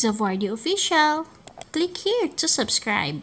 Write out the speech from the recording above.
Zavardi Official. Click here to subscribe.